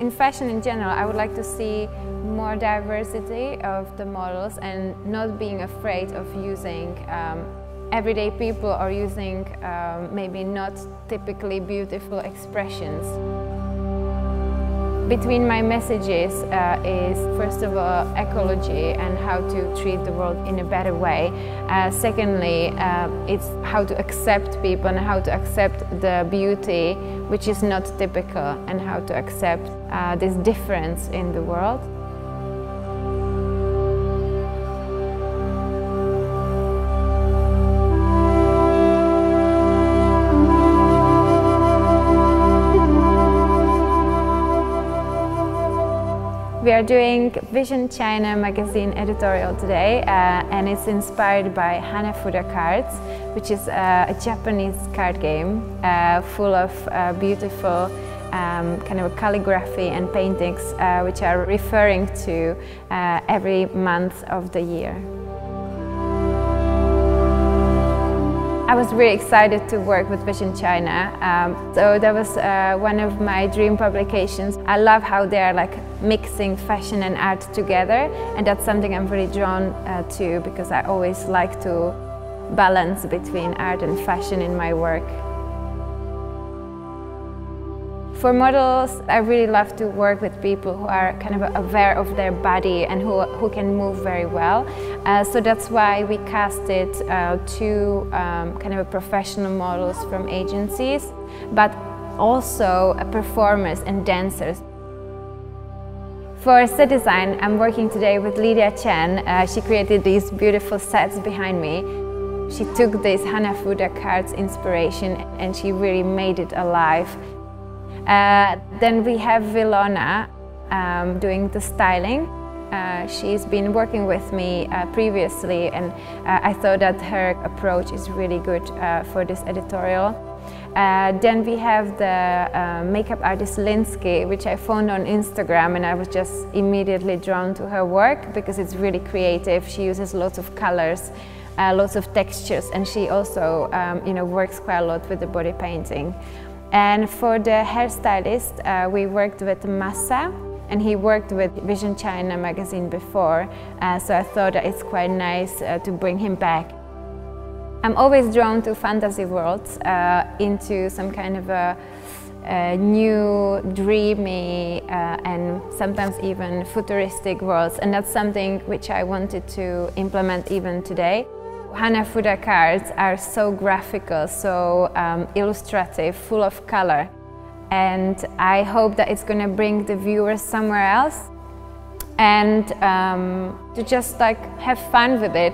In fashion in general, I would like to see more diversity of the models and not being afraid of using um, everyday people or using um, maybe not typically beautiful expressions. Between my messages uh, is first of all ecology and how to treat the world in a better way. Uh, secondly, uh, it's how to accept people and how to accept the beauty which is not typical and how to accept uh, this difference in the world. We are doing Vision China magazine editorial today uh, and it's inspired by Hanafuda cards, which is uh, a Japanese card game uh, full of uh, beautiful um, kind of calligraphy and paintings uh, which are referring to uh, every month of the year. I was really excited to work with Vision China. Um, so that was uh, one of my dream publications. I love how they're like mixing fashion and art together and that's something I'm really drawn uh, to because I always like to balance between art and fashion in my work. For models, I really love to work with people who are kind of aware of their body and who, who can move very well. Uh, so that's why we casted uh, two um, kind of professional models from agencies, but also performers and dancers. For set design, I'm working today with Lydia Chan. Uh, she created these beautiful sets behind me. She took this Hanafuda cards inspiration and she really made it alive. Uh, then we have Wilona um, doing the styling. Uh, she's been working with me uh, previously and uh, I thought that her approach is really good uh, for this editorial. Uh, then we have the makeup artist Lynski, which I found on Instagram and I was just immediately drawn to her work because it's really creative. She uses lots of colors, lots of textures and she also um, you know, works quite a lot with the body painting. And for the hairstylist, uh, we worked with Masa, and he worked with Vision China magazine before, uh, so I thought it's quite nice uh, to bring him back. I'm always drawn to fantasy worlds, uh, into some kind of a, a new, dreamy, uh, and sometimes even futuristic worlds, and that's something which I wanted to implement even today. Hanafuda cards are so graphical, so um, illustrative, full of color. And I hope that it's going to bring the viewers somewhere else and um, to just like have fun with it.